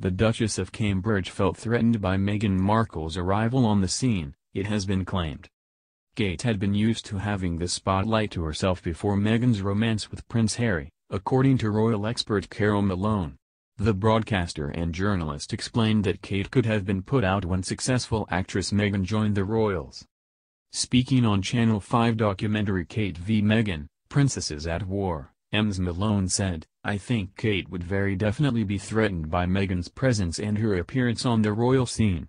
The Duchess of Cambridge felt threatened by Meghan Markle's arrival on the scene, it has been claimed. Kate had been used to having the spotlight to herself before Meghan's romance with Prince Harry, according to royal expert Carole Malone. The broadcaster and journalist explained that Kate could have been put out when successful actress Meghan joined the royals. Speaking on Channel 5 documentary Kate v Meghan, Princesses at War, Ms. Malone said, I think Kate would very definitely be threatened by Meghan's presence and her appearance on the royal scene.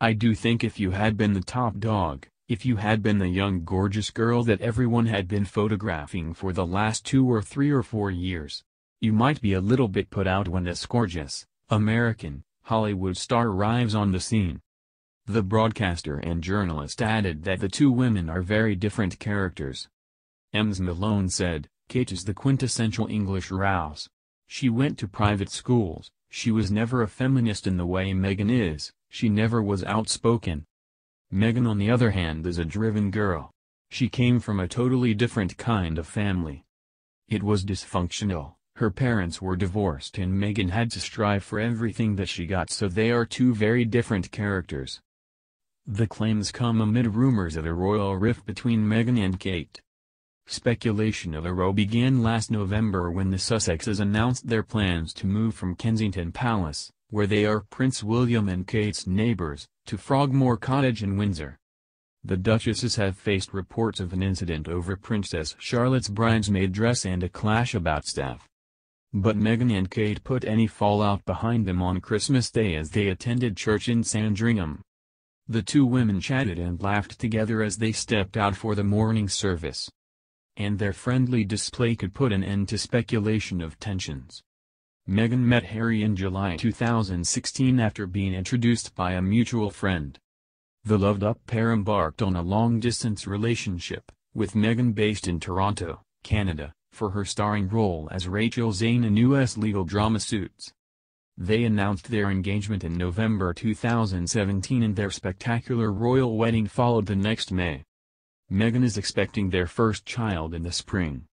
I do think if you had been the top dog, if you had been the young gorgeous girl that everyone had been photographing for the last two or three or four years, you might be a little bit put out when this gorgeous, American, Hollywood star arrives on the scene. The broadcaster and journalist added that the two women are very different characters. Ms. Malone said, Kate is the quintessential English Rouse. She went to private schools, she was never a feminist in the way Meghan is, she never was outspoken. Meghan on the other hand is a driven girl. She came from a totally different kind of family. It was dysfunctional. Her parents were divorced and Meghan had to strive for everything that she got so they are two very different characters. The claims come amid rumors of a royal rift between Meghan and Kate. Speculation of a row began last November when the Sussexes announced their plans to move from Kensington Palace, where they are Prince William and Kate's neighbors, to Frogmore Cottage in Windsor. The Duchesses have faced reports of an incident over Princess Charlotte's bridesmaid dress and a clash about staff. But Meghan and Kate put any fallout behind them on Christmas Day as they attended church in Sandringham. The two women chatted and laughed together as they stepped out for the morning service. And their friendly display could put an end to speculation of tensions. Meghan met Harry in July 2016 after being introduced by a mutual friend. The loved-up pair embarked on a long-distance relationship, with Meghan based in Toronto, Canada for her starring role as Rachel Zane in U.S. legal drama Suits. They announced their engagement in November 2017 and their spectacular royal wedding followed the next May. Meghan is expecting their first child in the spring.